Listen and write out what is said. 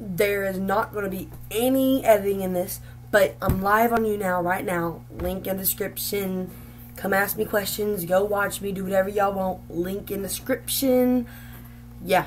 there is not going to be any editing in this, but I'm live on YouNow, right now. Link in the description. Come ask me questions. Go watch me. Do whatever y'all want. Link in the description. Yeah.